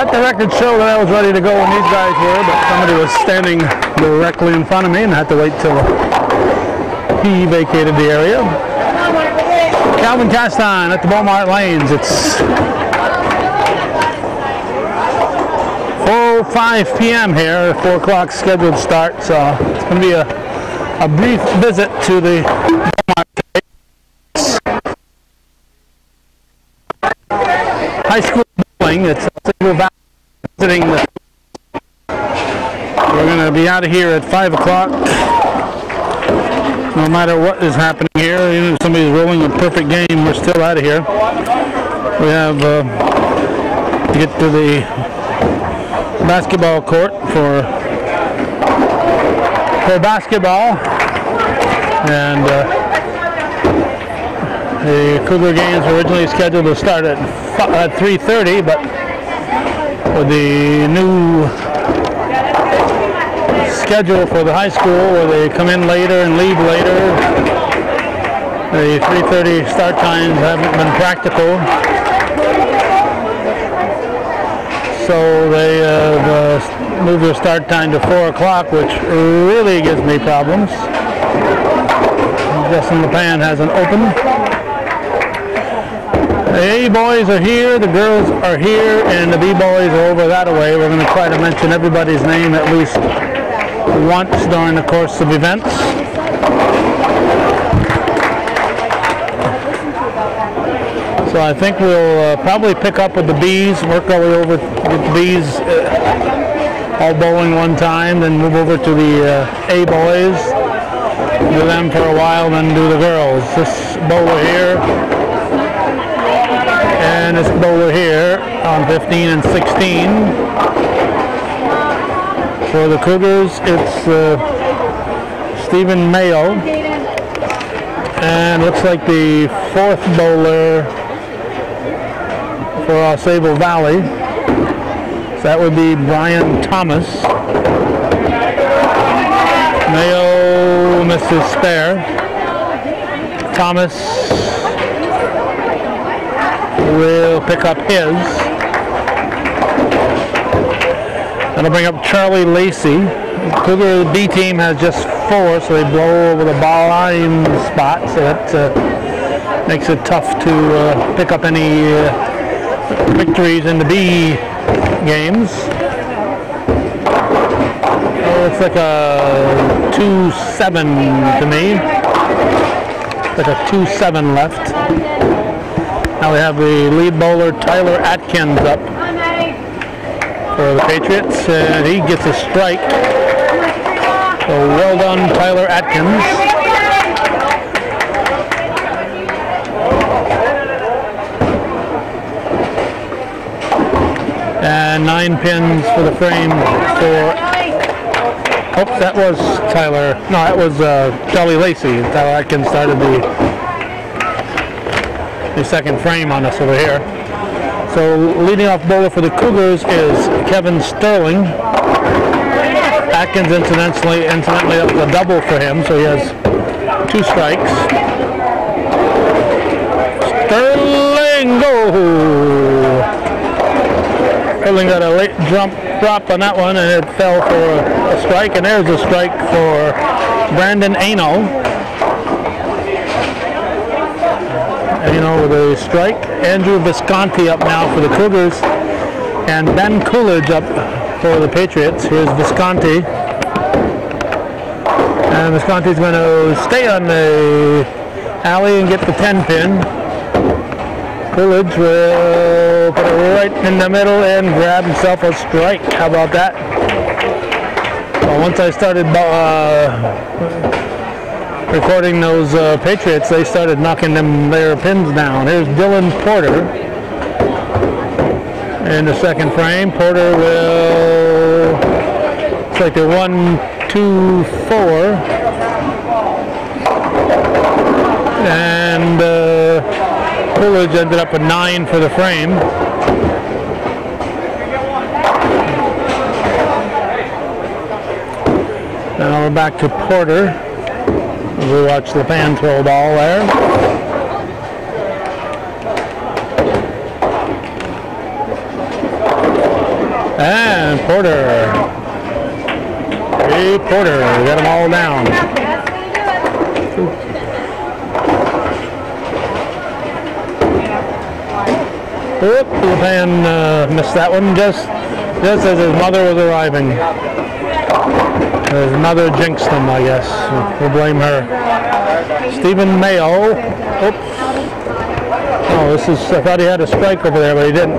let the record show that I was ready to go when these guys were, but somebody was standing directly in front of me and I had to wait till he vacated the area. Calvin Castan at the Beaumont Lanes. It's 4.05 p.m. here, 4 o'clock scheduled start, so it's going to be a, a brief visit to the Walmart high school bowling. It's the. We're going to be out of here at 5 o'clock. No matter what is happening here, even if somebody's rolling a perfect game, we're still out of here. We have uh, to get to the basketball court for for basketball, and uh, the Cougar games originally scheduled to start at at 3:30, but the new schedule for the high school, where they come in later and leave later, the 3:30 start times haven't been practical. So they uh, moved their start time to 4 o'clock, which really gives me problems. Justin LePan hasn't opened. The A boys are here, the girls are here, and the B boys are over that way. We're going to try to mention everybody's name at least once during the course of events. So I think we'll uh, probably pick up with the Bs, work our way over with the Bs uh, all bowling one time, then move over to the uh, A boys, do them for a while, then do the girls. This bowler here this bowler here on 15 and 16. For the Cougars, it's uh, Stephen Mayo. And looks like the fourth bowler for AuSable Valley. So that would be Brian Thomas. Mayo misses spare. Thomas will pick up his. That'll bring up Charlie Lacey. Cougar B team has just four, so they blow over the ball line spot, so that uh, makes it tough to uh, pick up any uh, victories in the B games. It's like a 2-7 to me. Like a 2-7 left. Now we have the lead bowler Tyler Atkins up for the Patriots, and he gets a strike. So well done, Tyler Atkins. And nine pins for the frame for. Oh, that was Tyler. No, that was uh, Charlie Lacey. Tyler Atkins started the the second frame on us over here. So leading off bowler for the Cougars is Kevin Sterling. Atkins incidentally, incidentally was a double for him, so he has two strikes. Sterling, go! Sterling got a late jump drop on that one and it fell for a, a strike, and there's a strike for Brandon Ano. Know, with a strike. Andrew Visconti up now for the Cougars, and Ben Coolidge up for the Patriots. Here's Visconti. And Visconti's going to stay on the alley and get the 10 pin. Coolidge will put it right in the middle and grab himself a strike. How about that? Well, once I started uh, recording those uh, Patriots, they started knocking them their pins down. Here's Dylan Porter in the second frame. Porter will, it's like the one, two, four. And uh, Coolidge ended up a nine for the frame. Now we're back to Porter. We watch the fan throw ball there. And Porter. Hey, Porter, got them all down. Oop, Lepan uh, missed that one just, just as his mother was arriving. His mother jinxed him, I guess. We'll blame her. Stephen Mayo. Oops. Oh, this is, I thought he had a strike over there, but he didn't.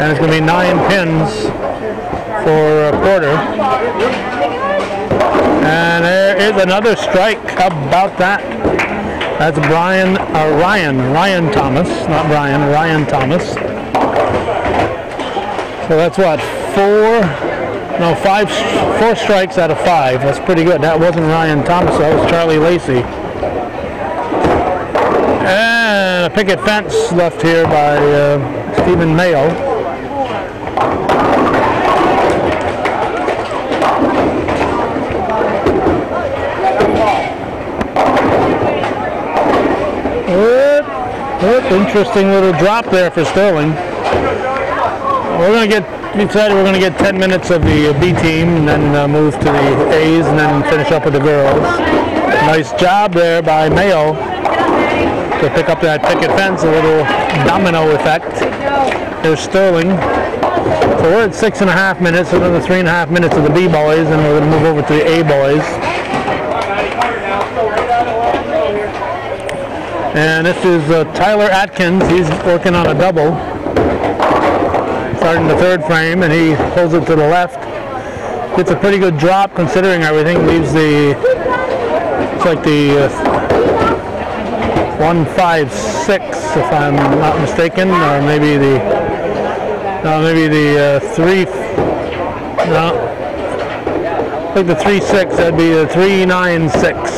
And it's going to be nine pins for a quarter. And there is another strike. About that? That's Brian, uh, Ryan, Ryan Thomas, not Brian, Ryan Thomas. So that's what, four, no, five, four strikes out of five. That's pretty good. That wasn't Ryan Thomas, that was Charlie Lacey. And a picket fence left here by uh, Stephen Mayo. interesting little drop there for Sterling. We're going to get, we decided we're going to get 10 minutes of the B team and then uh, move to the A's and then finish up with the girls. Nice job there by Mayo to pick up that picket fence, a little domino effect. There's Sterling. So we're at six and a half minutes, another three and a half minutes of the B boys, and we're going to move over to the A boys. And this is uh, Tyler Atkins. He's working on a double. Starting the third frame, and he pulls it to the left. Gets a pretty good drop considering everything. Leaves the, it's like the uh, 156 if I'm not mistaken, or maybe the, no, maybe the uh, 3, no, like the 3-6, that'd be the 396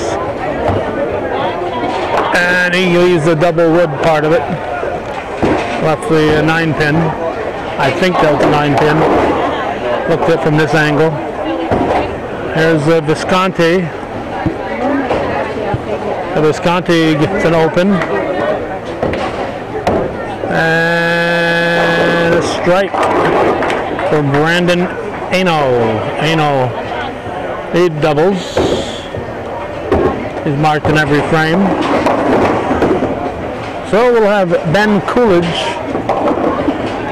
and he leaves the double wood part of it. Roughly a nine pin. I think a nine pin. Looked at from this angle. There's the Visconti. The Visconti gets an open. And a strike for Brandon Ano. Ano. Eight doubles. He's marked in every frame. So we'll have Ben Coolidge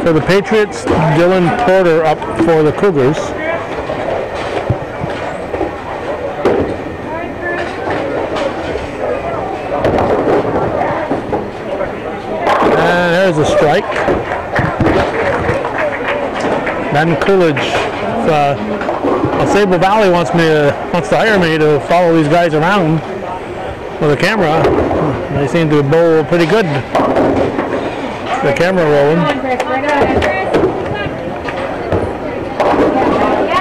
for the Patriots, Dylan Porter up for the Cougars. And there's a strike. Ben Coolidge. Uh, Sable Valley wants me to, wants to hire me to follow these guys around with a camera. They seem to bowl pretty good. The camera rolling.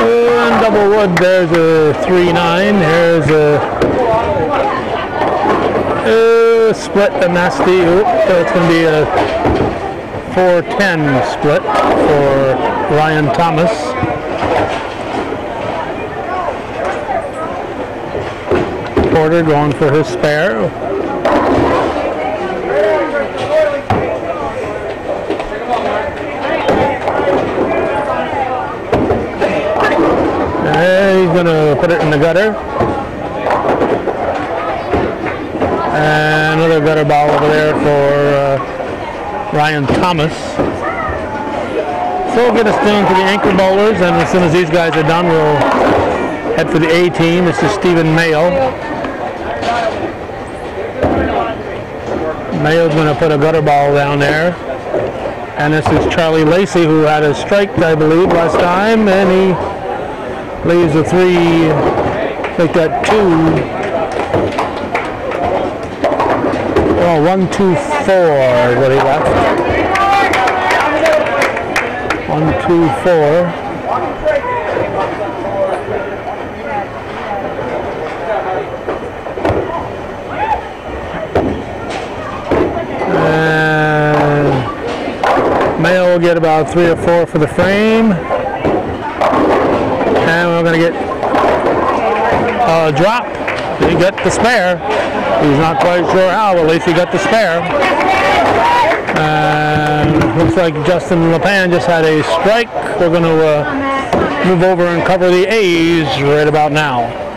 And double wood, there's a 3-9. Here's a, a split, a nasty. Oop, so it's going to be a 4-10 split for Ryan Thomas. Porter going for his spare. he's going to put it in the gutter. And another gutter ball over there for uh, Ryan Thomas. So we'll get us down to the anchor bowlers, and as soon as these guys are done, we'll head for the A team. This is Stephen Mayo. Mayo's going to put a gutter ball down there. And this is Charlie Lacey, who had a strike, I believe, last time, and he leaves a three, make that two. Oh, one, two, four is what he left. One, two, four. And Mayo will get about three or four for the frame. Going to get a drop. He got the spare. He's not quite sure how, but at least he got the spare. And Looks like Justin LePan just had a strike. We're going to uh, move over and cover the A's right about now.